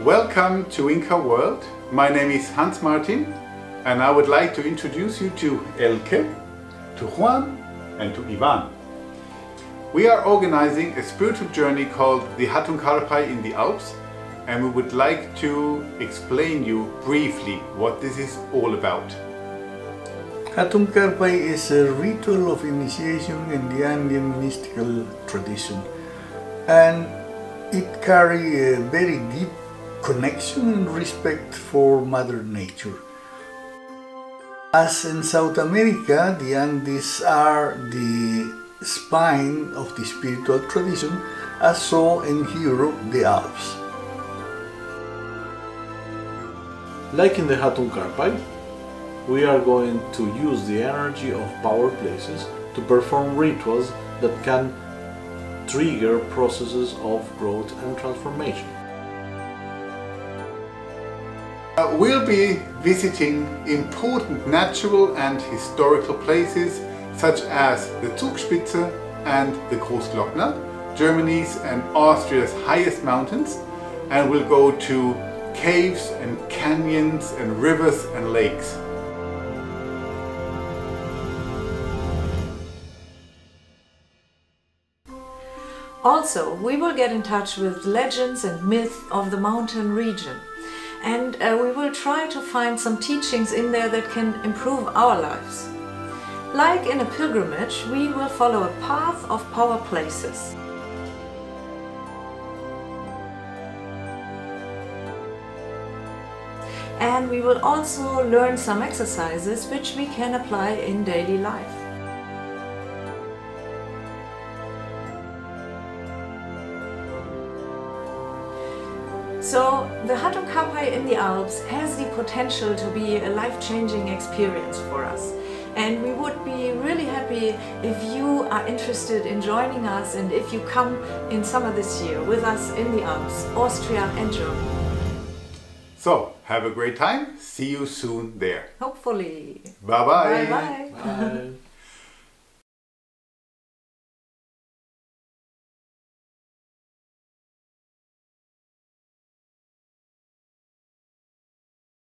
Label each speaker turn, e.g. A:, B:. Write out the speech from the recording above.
A: Welcome to Inka World. My name is Hans Martin and I would like to introduce you to Elke, to Juan and to Ivan. We are organizing a spiritual journey called the Hatun Karpay in the Alps and we would like to explain you briefly what this is all about.
B: Hatun Karpay is a ritual of initiation in the Andean mystical tradition and it carries a very deep connection and respect for Mother Nature. As in South America, the Andes are the spine of the spiritual tradition, as so in Europe the Alps.
C: Like in the Hatun Karpay, we are going to use the energy of power places to perform rituals that can trigger processes of growth and transformation.
A: Uh, we'll be visiting important natural and historical places such as the Zugspitze and the Großglockner, Germany's and Austria's highest mountains, and we'll go to caves and canyons and rivers and lakes.
D: Also, we will get in touch with legends and myths of the mountain region. And uh, we will try to find some teachings in there that can improve our lives. Like in a pilgrimage, we will follow a path of power places. And we will also learn some exercises which we can apply in daily life. So the Hatun Karpay in the Alps has the potential to be a life-changing experience for us. And we would be really happy if you are interested in joining us and if you come in summer this year with us in the Alps, Austria and Germany.
A: So, have a great time. See you soon there.
D: Hopefully.
A: Bye-bye.
D: Bye-bye.
C: Bye.